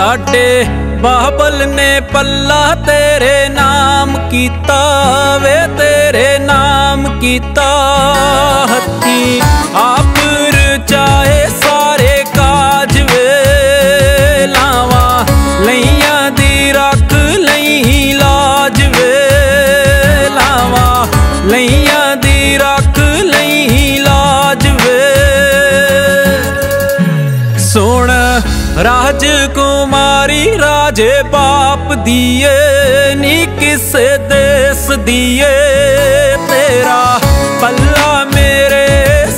ਸਾਡੇ ਬਾਬਲ ਨੇ ਪੱਲਾ ਤੇਰੇ ਨਾਮ ਕੀਤਾ ਵੇ ਤੇਰੇ ਨਾਮ ਕੀਤਾ ਹੱਥੀ। ਆਪ ਰਾਜ ਕੁਮਾਰੀ ਰਾਜੇ ਬਾਪ ਦੀਏ, ਨੀ ਕਿਸੇ ਦੇਸ ਦੀਏ। ਤੇਰਾ ਪੱਲਾ ਮੇਰੇ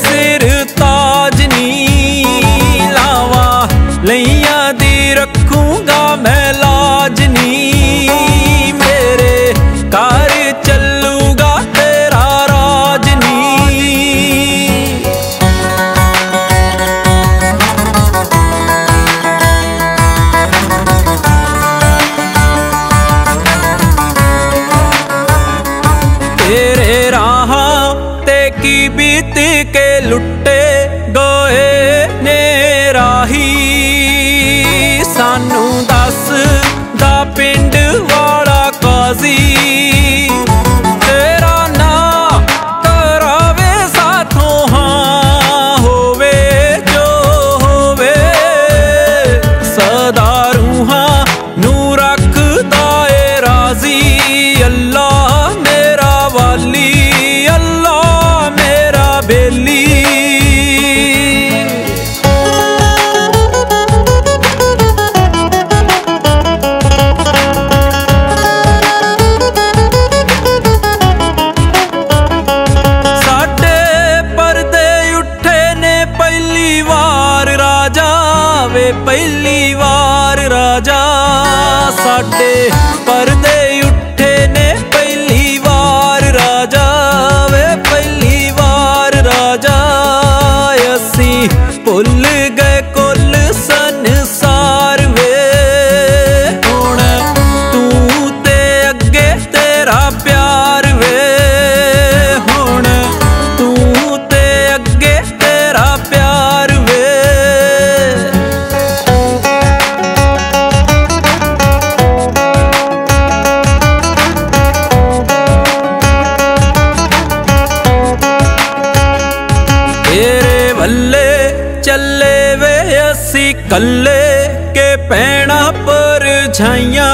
ਸਿਰ ਤਾਜ ਨੀ ਲਾਵਾਂ, ਲਈਆਂ ਦੀ ਰੱਖੂੰਗਾ ਮੈਂ ਲਾਜ ਨੀ। ਤੇਰੇ ਰਾਹਾਂ ਤੇ ਕੀ ਬੀਤ ਕੇ ਲੁੱਟੇ ਗੋਏ ਨੇ ਰਾਹੀ? ਸਾਨੂੰ ਦੱਸ ਦਾ ਪਿੰਡ ਵਾਲਾ ਕਾਜ਼ੀ ਵੇ ਪਹਿਲੀ ਵਾਰ ਰਾਜਾ। ਸਾਡੇ ਪਰਦੇ ਉੱਠੇ ਨੇ ਪਹਿਲੀ ਵਾਰ ਰਾਜਾ ਵੇ, ਪਹਿਲੀ ਵਾਰ ਰਾਜਾ। ਅਸੀਂ ਭੁੱਲ ਗਏ ਕੁੱਲ ਸੰਸਾਰ ਵੇ। ਹੁਣ ਤੂੰ ਤੇ ਅੱਗੇ ਤੇਰਾ ਪਿਆਰ ਵੇ। ਹੁਣ ਤੂੰ ਤੇ ਅੱਗੇ ਤੇਰਾ ਪਿਆਰ ਚੱਲੇ ਵੇ ਅਸੀਂ ਕੱਲੇ ਕੇ ਪੈਣਾ ਪਰ ਛਾਈਆਂ